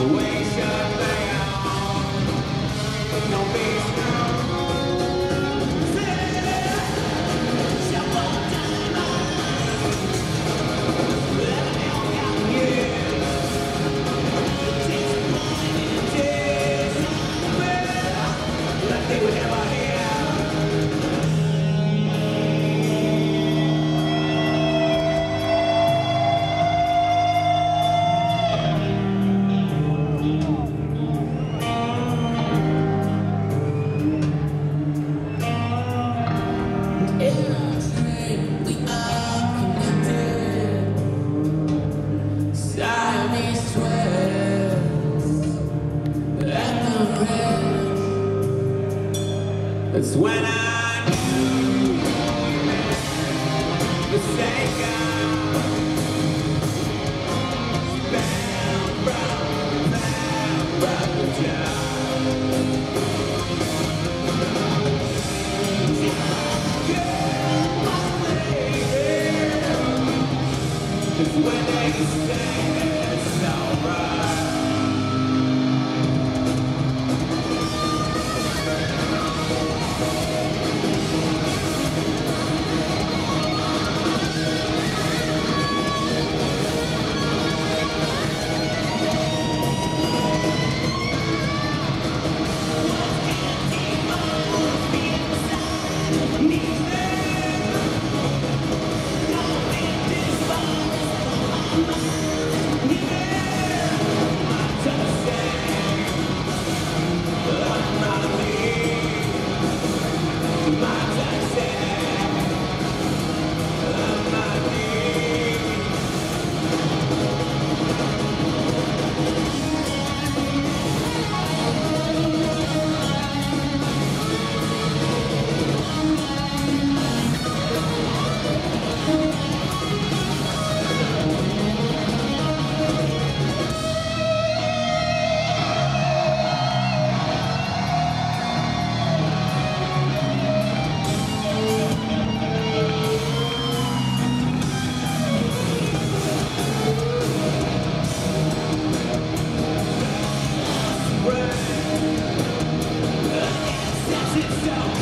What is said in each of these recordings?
away. It's when I knew the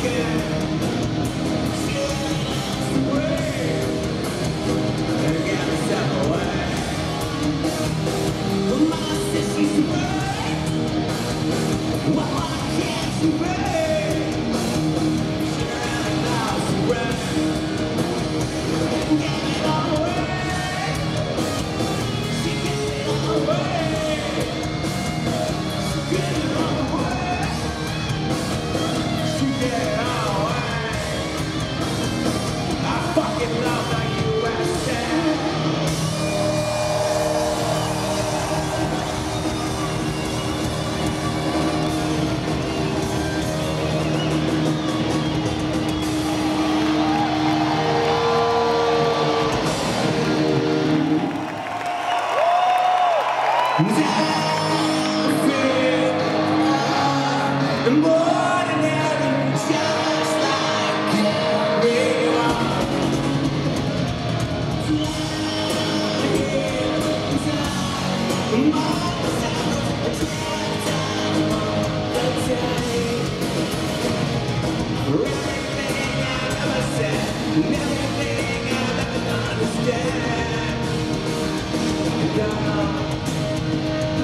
you. Fucking love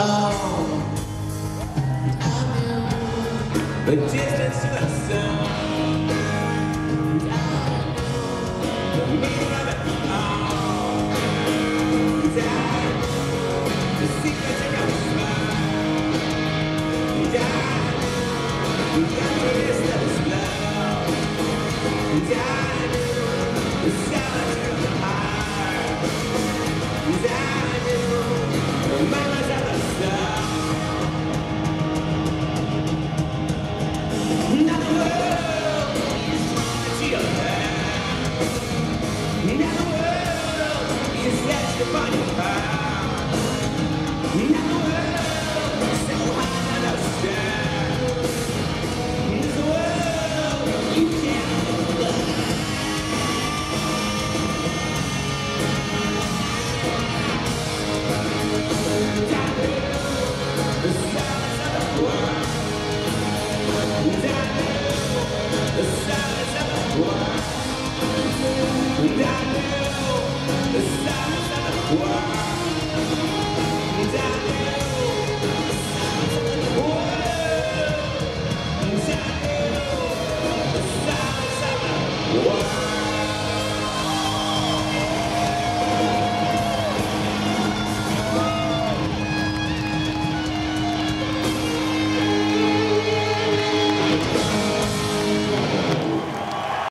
Oh, I'm. The distance to the sun. Yes.